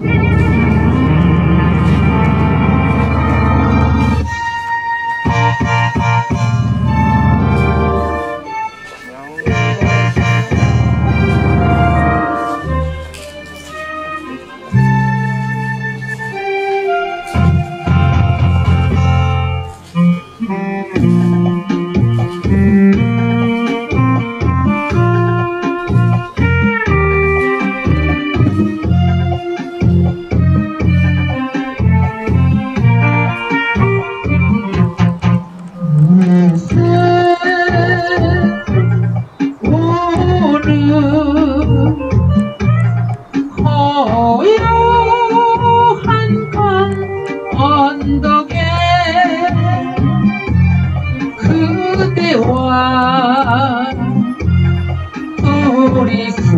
Mm-hmm. 그대와 둘이서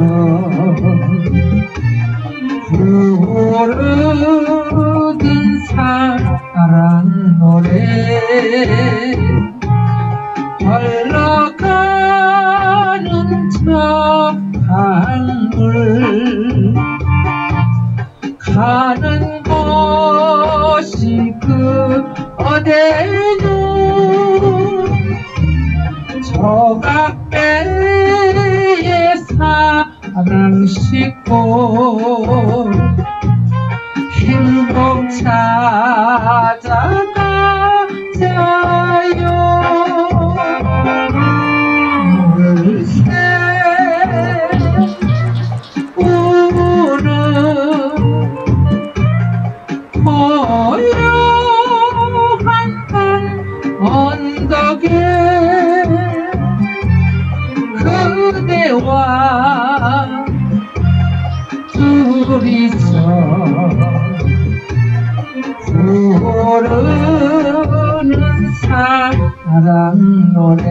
부르는 사랑 노래 흘러가는 저 강물 가는 곳이 그 어디는 저각배에 사랑 싣고 행복 찾아가자요 부르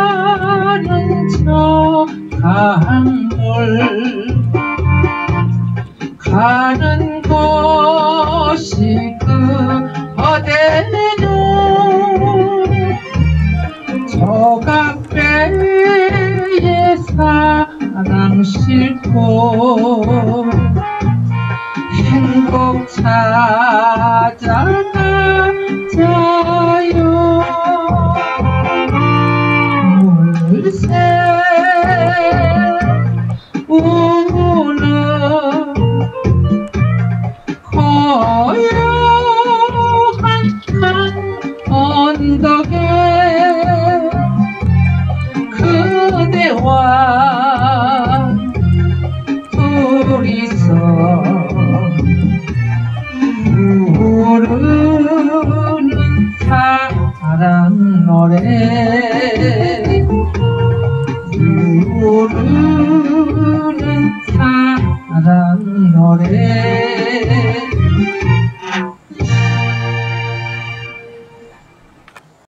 흘러가는 저 강물 가는 곳이 그 어디는 저각배에 사랑 싣고 행복 찾아가 자 노래 부르는 사랑 노래.